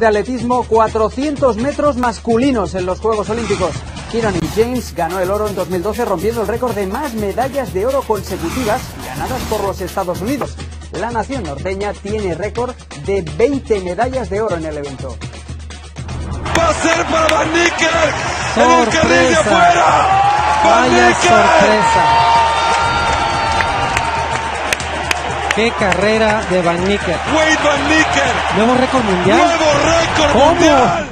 de atletismo 400 metros masculinos en los Juegos Olímpicos. Kieran James ganó el oro en 2012 rompiendo el récord de más medallas de oro consecutivas ganadas por los Estados Unidos. La nación norteña tiene récord de 20 medallas de oro en el evento. Va a ser para Van Nicker. ¡Sorpresa! ¡Vaya sorpresa! ¡Qué carrera de Van Nicker! Wade Van Nicker. Nuevo récord mundial. Nuevo récord ¿Cómo? mundial.